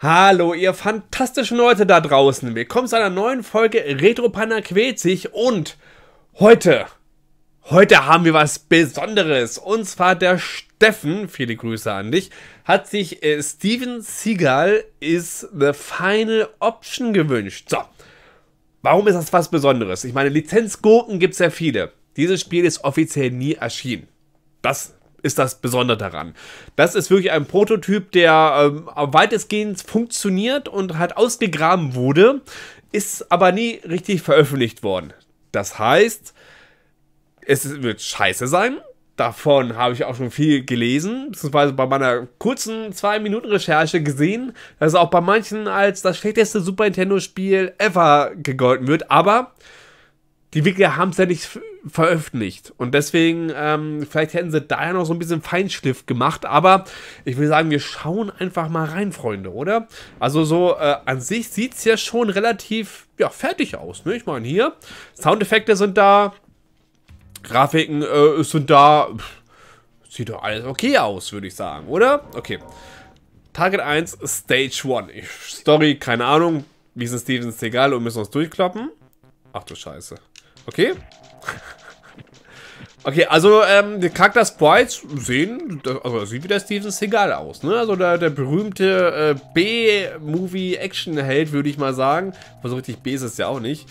Hallo, ihr fantastischen Leute da draußen. Willkommen zu einer neuen Folge Retro Panda quält sich und heute, heute haben wir was Besonderes. Und zwar der Steffen, viele Grüße an dich, hat sich äh, Steven Seagal is the final option gewünscht. So, warum ist das was Besonderes? Ich meine, Lizenzgurken gibt es ja viele. Dieses Spiel ist offiziell nie erschienen. Das ist das Besondere daran. Das ist wirklich ein Prototyp, der ähm, weitestgehend funktioniert und halt ausgegraben wurde, ist aber nie richtig veröffentlicht worden. Das heißt, es wird scheiße sein. Davon habe ich auch schon viel gelesen, beziehungsweise bei meiner kurzen 2 Minuten Recherche gesehen, dass es auch bei manchen als das schlechteste Super Nintendo-Spiel ever gegolten wird. Aber die Wikinger haben es ja nicht veröffentlicht. Und deswegen, ähm, vielleicht hätten sie da ja noch so ein bisschen Feinschliff gemacht. Aber ich will sagen, wir schauen einfach mal rein, Freunde, oder? Also so äh, an sich sieht es ja schon relativ ja, fertig aus. Ne? Ich meine, hier, Soundeffekte sind da, Grafiken äh, sind da. Sieht doch alles okay aus, würde ich sagen, oder? Okay. Target 1, Stage 1. Story, keine Ahnung. Ist es Stevens egal und müssen wir uns durchkloppen. Ach du Scheiße. Okay. Okay, also ähm, die Charakter Sprites sehen, also sieht wie der Steven Seagal aus, ne? Also der, der berühmte äh, B-Movie-Action-Held, würde ich mal sagen. Aber so richtig B ist es ja auch nicht.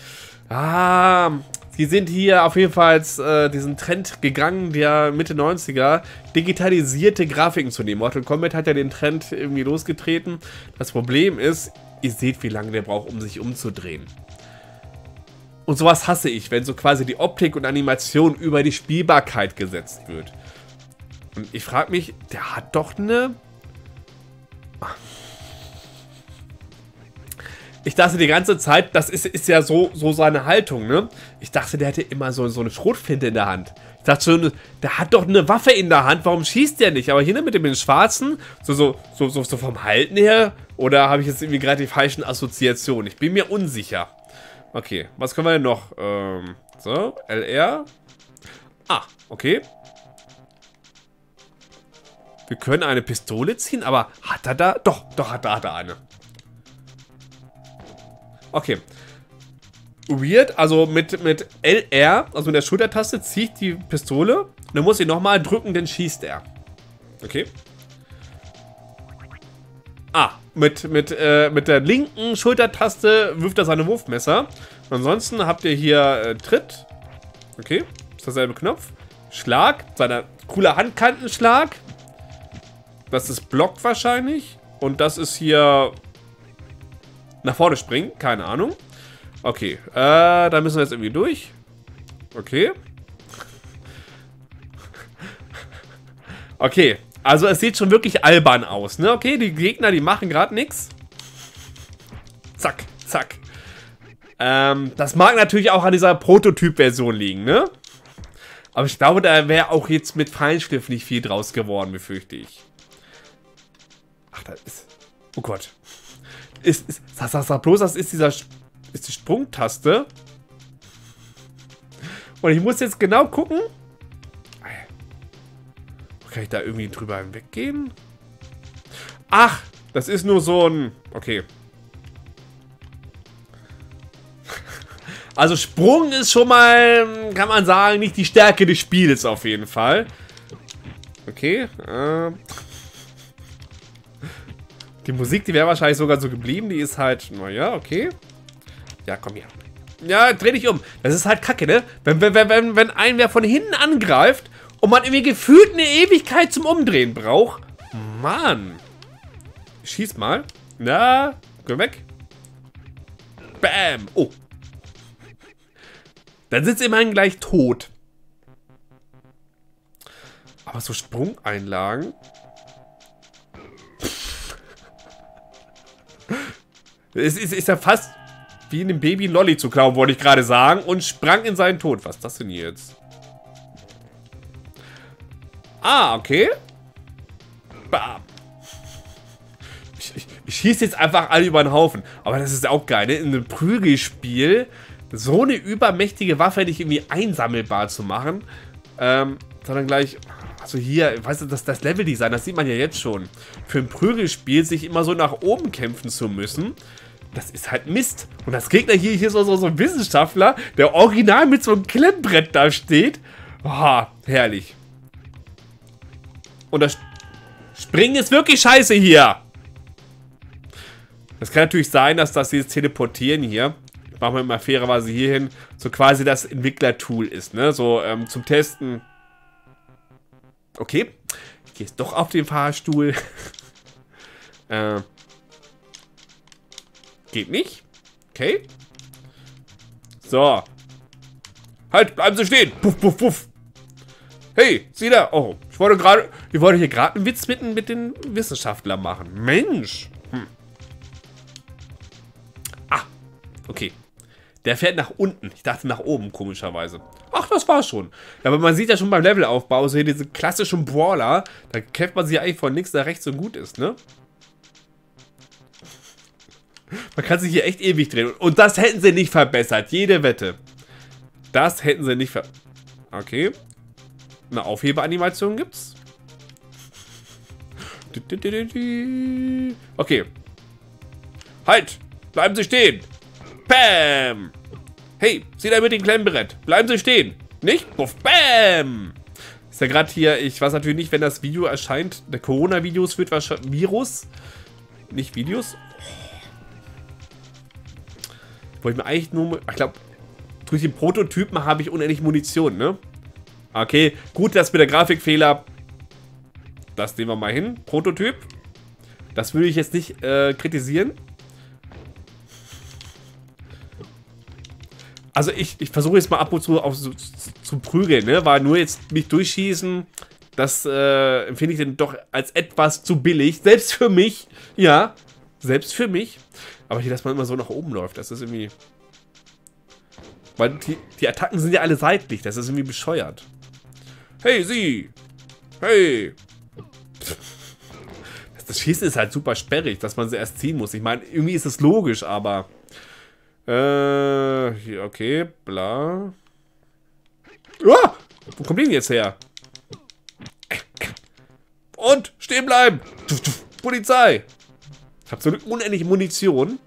Ah, sie sind hier auf jeden Fall äh, diesen Trend gegangen, der Mitte 90er, digitalisierte Grafiken zu nehmen. Mortal Kombat hat ja den Trend irgendwie losgetreten. Das Problem ist, ihr seht, wie lange der braucht, um sich umzudrehen. Und sowas hasse ich, wenn so quasi die Optik und Animation über die Spielbarkeit gesetzt wird. Und ich frage mich, der hat doch eine... Ich dachte die ganze Zeit, das ist, ist ja so, so seine Haltung, ne? Ich dachte, der hätte immer so, so eine Schrotflinte in der Hand. Ich dachte schon, der hat doch eine Waffe in der Hand, warum schießt der nicht? Aber hier mit dem Schwarzen, so, so, so, so, so vom Halten her, oder habe ich jetzt irgendwie gerade die falschen Assoziationen? Ich bin mir unsicher. Okay, was können wir denn noch? Ähm, so, LR. Ah, okay. Wir können eine Pistole ziehen, aber hat er da? Doch, doch, hat er, hat er eine. Okay. Weird, also mit, mit LR, also mit der Schultertaste, ziehe ich die Pistole. Und dann muss ich nochmal drücken, dann schießt er. Okay. Ah, mit, mit, äh, mit der linken Schultertaste wirft er seine Wurfmesser. Ansonsten habt ihr hier äh, Tritt. Okay, ist derselbe Knopf. Schlag, seiner cooler Handkantenschlag. Das ist Block wahrscheinlich. Und das ist hier nach vorne springen, keine Ahnung. Okay, äh, da müssen wir jetzt irgendwie durch. Okay. Okay, also es sieht schon wirklich albern aus, ne? Okay, die Gegner, die machen gerade nichts. Zack, zack. Ähm, das mag natürlich auch an dieser Prototyp-Version liegen, ne? Aber ich glaube, da wäre auch jetzt mit Feinschliff nicht viel draus geworden, befürchte ich. Ach, da ist... Oh Gott. Ist, ist, sag, sag, sag bloß, das ist dieser... Ist die Sprungtaste. Und ich muss jetzt genau gucken... Kann ich da irgendwie drüber hinweggehen? Ach, das ist nur so ein... Okay. Also Sprung ist schon mal, kann man sagen, nicht die Stärke des Spiels auf jeden Fall. Okay. Äh. Die Musik, die wäre wahrscheinlich sogar so geblieben. Die ist halt, naja, okay. Ja, komm her. Ja, dreh dich um. Das ist halt kacke, ne? Wenn, wenn, wenn, wenn ein wer von hinten angreift und man irgendwie gefühlt eine Ewigkeit zum Umdrehen braucht. Mann. Schieß mal. Na, geh weg. Bam. Oh. Dann sie immerhin gleich tot. Aber so Sprungeinlagen. es ist, ist ja fast wie in einem Baby Lolly zu klauen, wollte ich gerade sagen. Und sprang in seinen Tod. Was ist das denn jetzt? Ah, okay. Bam. Ich, ich, ich schieße jetzt einfach alle über den Haufen. Aber das ist auch geil, ne? In einem Prügelspiel so eine übermächtige Waffe nicht irgendwie einsammelbar zu machen. Ähm, sondern gleich... Also hier, weißt du, das, das Leveldesign, das sieht man ja jetzt schon. Für ein Prügelspiel sich immer so nach oben kämpfen zu müssen, das ist halt Mist. Und das Gegner hier, hier so, so, so ein Wissenschaftler, der original mit so einem Klemmbrett da steht. Oh, herrlich. Und das Springen ist wirklich scheiße hier. Das kann natürlich sein, dass das dieses Teleportieren hier, machen wir mal fairerweise hier hin, so quasi das Entwicklertool ist, ne? So ähm, zum Testen. Okay. Ich gehe jetzt doch auf den Fahrstuhl. äh. Geht nicht. Okay. So. Halt, bleiben Sie stehen. Puff, puff, puff. Hey, sieh da. Oh, ich wollte gerade, ich wollte hier gerade einen Witz mit, mit den Wissenschaftlern machen. Mensch. Hm. Ah, okay. Der fährt nach unten. Ich dachte nach oben, komischerweise. Ach, das war's schon. Ja, aber man sieht ja schon beim Levelaufbau, so hier diese klassischen Brawler, da kämpft man sich eigentlich von links nach rechts so gut ist, ne? Man kann sich hier echt ewig drehen. Und das hätten sie nicht verbessert. Jede Wette. Das hätten sie nicht ver... Okay. Eine Aufhebeanimation gibt's. Okay. Halt! Bleiben Sie stehen! Bam! Hey, Sie da mit dem Klemmbrett. Bleiben Sie stehen. Nicht? Puff, bam! Ist ja gerade hier, ich weiß natürlich nicht, wenn das Video erscheint. Der Corona-Videos wird wahrscheinlich Virus. Nicht Videos. Wollte ich mir eigentlich nur... Ich glaube, durch den Prototypen habe ich unendlich Munition, ne? Okay, gut, das mit der Grafikfehler... Das nehmen wir mal hin. Prototyp. Das würde ich jetzt nicht äh, kritisieren. Also ich, ich versuche jetzt mal ab und zu auf, zu, zu prügeln, ne? Weil nur jetzt mich durchschießen, das äh, empfinde ich dann doch als etwas zu billig. Selbst für mich. Ja, selbst für mich. Aber hier, dass man immer so nach oben läuft, das ist irgendwie... Weil die, die Attacken sind ja alle seitlich, das ist irgendwie bescheuert. Hey, sie! Hey! Das Schießen ist halt super sperrig, dass man sie erst ziehen muss. Ich meine, irgendwie ist es logisch, aber... Äh, hier, okay, bla. Ah! Wo kommt die jetzt her? Und, stehen bleiben! Polizei! Ich habe so eine unendliche Munition.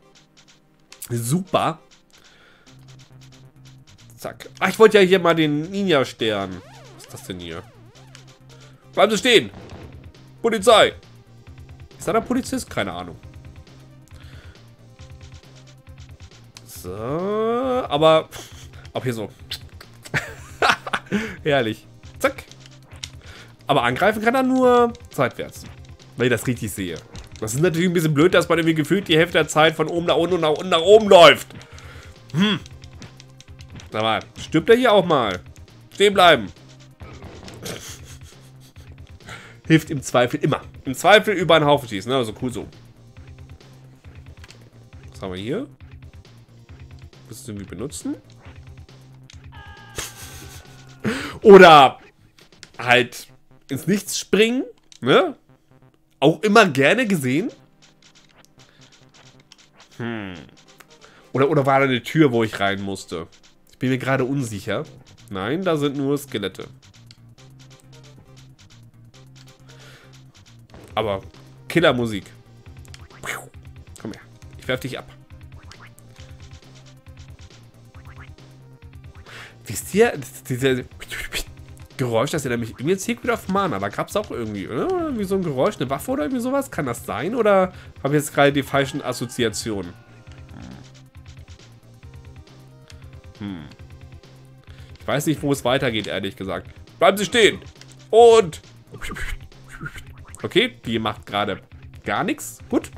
Super. Zack. Ach, ich wollte ja hier mal den Ninja-Stern. Ist das denn hier? Bleiben Sie stehen! Polizei! Ist da der Polizist? Keine Ahnung. So, aber auch hier so. Herrlich. Zack. Aber angreifen kann er nur seitwärts. Weil ich das richtig sehe. Das ist natürlich ein bisschen blöd, dass man irgendwie gefühlt die Hälfte der Zeit von oben nach unten und nach unten nach oben läuft. Hm. Sag mal, stirbt er hier auch mal? Stehen bleiben. Hilft im Zweifel immer. Im Zweifel über einen Haufen schießen. Ne? Also cool so. Was haben wir hier? Muss es irgendwie benutzen? Oder halt ins Nichts springen. Ne? Auch immer gerne gesehen. Hm. Oder, oder war da eine Tür, wo ich rein musste? Ich bin mir gerade unsicher. Nein, da sind nur Skelette. Aber Killermusik. Komm her. Ich werf dich ab. Wisst ihr, diese Geräusch, das erinnert mich irgendwie Secret of Mana. Da gab es auch irgendwie, oder? Irgendwie so ein Geräusch, eine Waffe oder irgendwie sowas. Kann das sein? Oder habe ich jetzt gerade die falschen Assoziationen? Hm. Ich weiß nicht, wo es weitergeht, ehrlich gesagt. Bleiben Sie stehen! Und... Okay, die macht gerade gar nichts. Gut.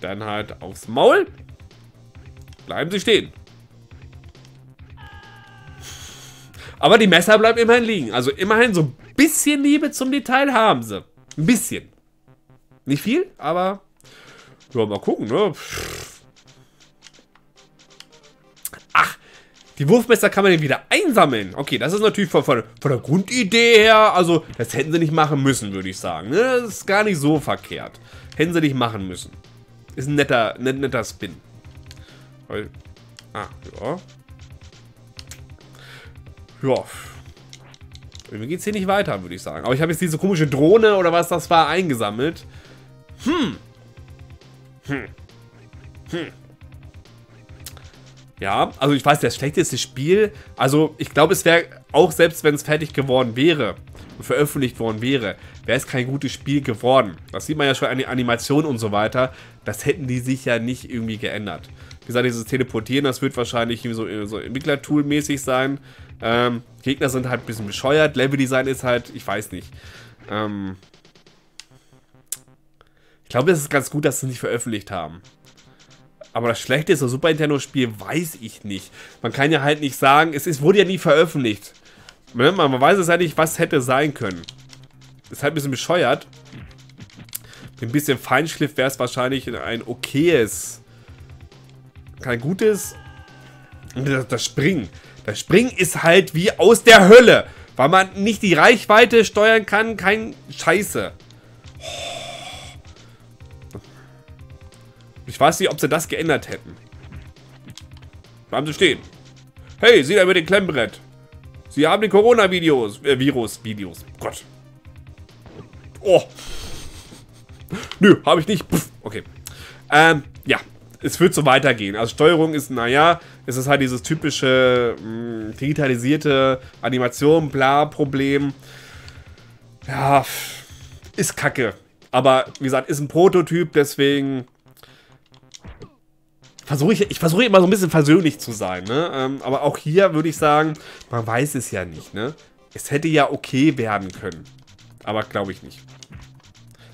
Dann halt aufs Maul. Bleiben Sie stehen. Aber die Messer bleiben immerhin liegen. Also immerhin so ein bisschen Liebe zum Detail haben sie. Ein bisschen. Nicht viel, aber... Ja, mal gucken, ne? Ach, die Wurfmesser kann man dann wieder einsammeln. Okay, das ist natürlich von, von, von, der Grundidee her, also das hätten sie nicht machen müssen, würde ich sagen. Ne? Das ist gar nicht so verkehrt. Hätten sie nicht machen müssen. Ist ein netter, net, netter Spin. Ah, ja. Ja. Irgendwie geht es hier nicht weiter, würde ich sagen. Aber ich habe jetzt diese komische Drohne oder was das war eingesammelt. Hm. Hm. Hm. Ja, also ich weiß, das schlechteste Spiel, also ich glaube, es wäre, auch selbst wenn es fertig geworden wäre und veröffentlicht worden wäre, wäre es kein gutes Spiel geworden. Das sieht man ja schon an den Animationen und so weiter. Das hätten die sich ja nicht irgendwie geändert. Wie gesagt, dieses Teleportieren, das wird wahrscheinlich so, so Entwicklertool-mäßig sein. Ähm, Gegner sind halt ein bisschen bescheuert. Leveldesign ist halt, ich weiß nicht. Ähm, ich glaube, es ist ganz gut, dass sie es nicht veröffentlicht haben. Aber das schlechteste Super Nintendo-Spiel weiß ich nicht. Man kann ja halt nicht sagen, es ist, wurde ja nie veröffentlicht. Man, man weiß es halt nicht, was hätte sein können. Ist halt ein bisschen bescheuert. Mit ein bisschen Feinschliff wäre es wahrscheinlich ein okayes. Kein gutes. Das, das Springen. Das Springen ist halt wie aus der Hölle. Weil man nicht die Reichweite steuern kann. Kein Scheiße. Ich weiß nicht, ob sie das geändert hätten. Bleiben Sie stehen. Hey, Sie da mit dem Klemmbrett. Sie haben die Corona-Videos. Äh, Virus, Videos. Gott. Oh. Nö, habe ich nicht. Puff. Okay. Ähm, ja. Es wird so weitergehen. Also Steuerung ist, naja, es ist halt dieses typische mh, mm, digitalisierte Animation, bla, Problem. Ja, ist kacke. Aber, wie gesagt, ist ein Prototyp, deswegen versuche ich, ich versuche immer so ein bisschen versöhnlich zu sein, ne? Ähm, aber auch hier würde ich sagen, man weiß es ja nicht, ne? Es hätte ja okay werden können. Aber glaube ich nicht.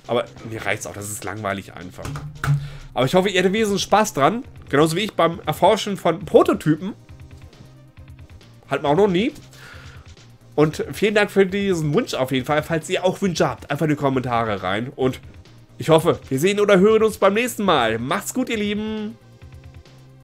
Aber mir reicht es auch, das ist langweilig einfach. Aber ich hoffe, ihr hattet wesentlich Spaß dran. Genauso wie ich beim Erforschen von Prototypen. Hat man auch noch nie. Und vielen Dank für diesen Wunsch auf jeden Fall. Falls ihr auch Wünsche habt, einfach in die Kommentare rein. Und ich hoffe, wir sehen oder hören uns beim nächsten Mal. Macht's gut, ihr Lieben.